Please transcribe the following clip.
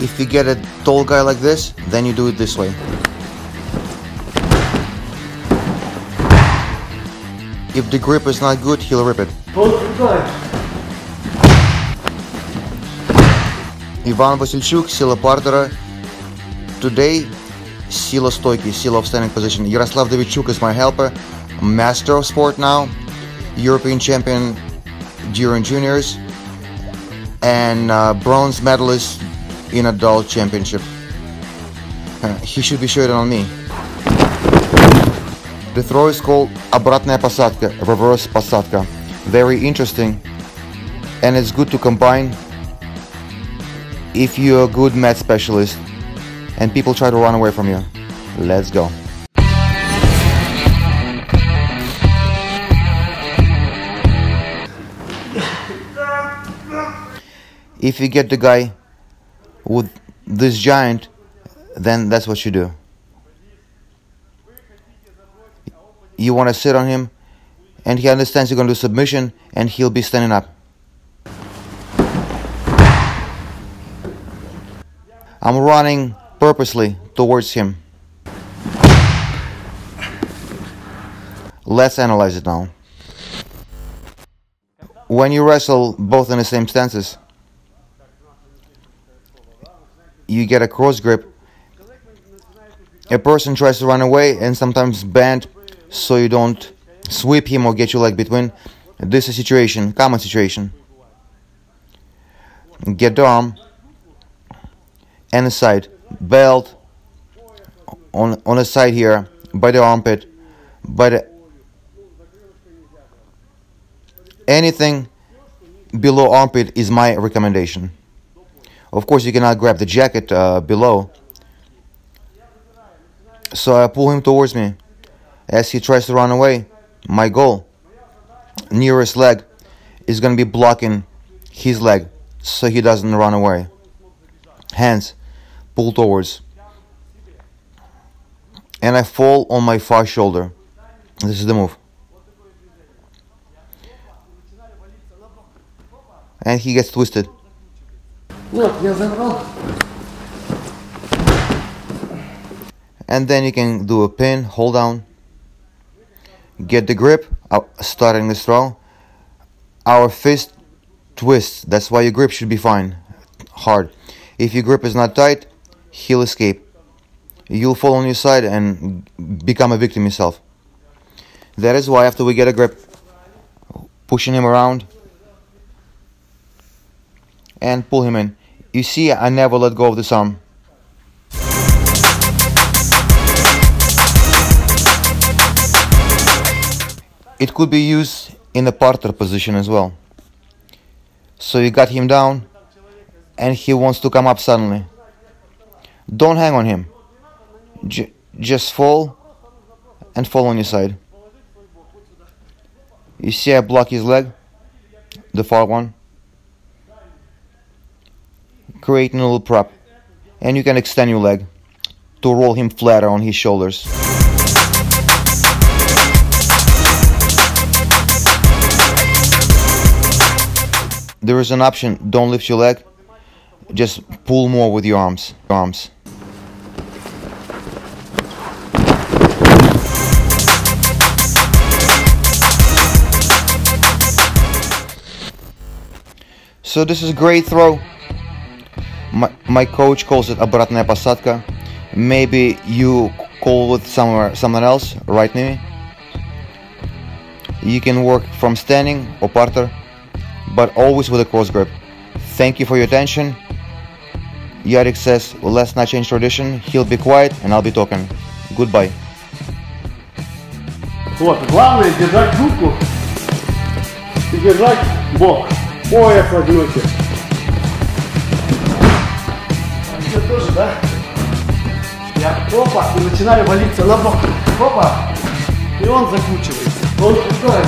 If you get a tall guy like this, then you do it this way. If the grip is not good, he'll rip it. Ivan Vasylchuk, сила партера. Today, сила stoiki, сила of standing position. Yaroslav Davidchuk is my helper, master of sport now, European champion during juniors, and uh, bronze medalist in adult championship. Uh, he should be shooting on me. The throw is called обратная посадка, reverse посадка. Very interesting. And it's good to combine if you're a good mat specialist and people try to run away from you. Let's go. If you get the guy with this giant, then that's what you do. You want to sit on him, and he understands you're going to do submission, and he'll be standing up. I'm running purposely towards him. Let's analyze it now. When you wrestle both in the same stances, you get a cross grip. A person tries to run away and sometimes bend so you don't sweep him or get your leg between. This is a situation, common situation. Get the arm and the side, belt on on the side here, by the armpit, the anything below armpit is my recommendation. Of course, you cannot grab the jacket uh, below. So I pull him towards me as he tries to run away. My goal, nearest leg, is going to be blocking his leg so he doesn't run away. Hands pull towards. And I fall on my far shoulder. This is the move. And he gets twisted. And then you can do a pin, hold down, get the grip, uh, starting this throw. Our fist twists, that's why your grip should be fine, hard. If your grip is not tight, he'll escape. You'll fall on your side and become a victim yourself. That is why after we get a grip, pushing him around and pull him in. You see, I never let go of this arm. It could be used in the parter position as well. So you got him down and he wants to come up suddenly. Don't hang on him. J just fall and fall on your side. You see I block his leg, the far one. Creating a little prop. And you can extend your leg to roll him flatter on his shoulders. There is an option, don't lift your leg, just pull more with your arms. arms. So this is a great throw. My, my coach calls it обратная посадка. Maybe you call it somewhere someone else, write me. You can work from standing or parter, but always with a cross grip. Thank you for your attention. Yarek says, well, let's not change tradition. He'll be quiet and I'll be talking. Goodbye. Вот, главное держать руку и держать бок. Пояс возьмете. Да? Я опа, и начинаю валиться на бок. Опа. И он закручивается. Он пускает.